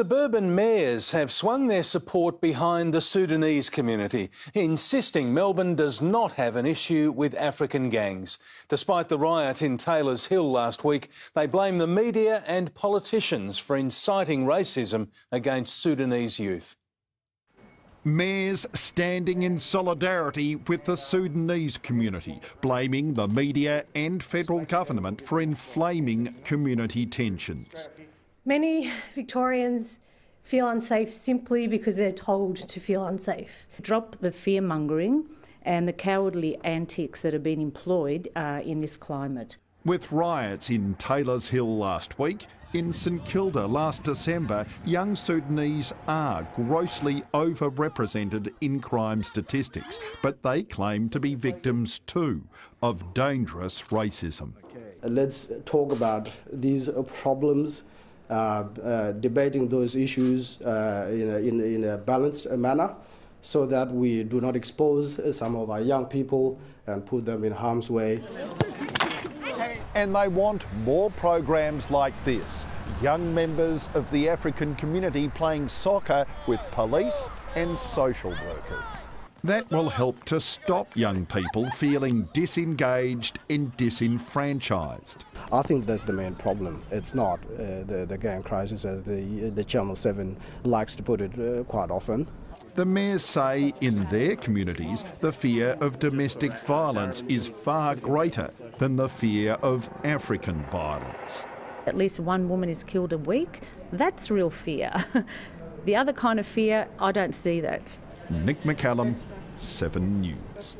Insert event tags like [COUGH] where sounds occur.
Suburban mayors have swung their support behind the Sudanese community, insisting Melbourne does not have an issue with African gangs. Despite the riot in Taylor's Hill last week, they blame the media and politicians for inciting racism against Sudanese youth. Mayors standing in solidarity with the Sudanese community, blaming the media and federal government for inflaming community tensions. Many Victorians feel unsafe simply because they're told to feel unsafe. Drop the fear mongering and the cowardly antics that have been employed uh, in this climate. With riots in Taylor's Hill last week, in St Kilda last December, young Sudanese are grossly overrepresented in crime statistics, but they claim to be victims too of dangerous racism. Let's talk about these problems debating those issues uh, in, a, in, in a balanced manner so that we do not expose some of our young people and put them in harm's way. And they want more programs like this young members of the African community playing soccer with police and social workers. That will help to stop young people feeling disengaged and disenfranchised. I think that's the main problem. It's not uh, the, the gang crisis, as the, the Channel 7 likes to put it uh, quite often. The mayors say in their communities the fear of domestic violence is far greater than the fear of African violence. At least one woman is killed a week. That's real fear. [LAUGHS] the other kind of fear, I don't see that. Nick McCallum, 7 News.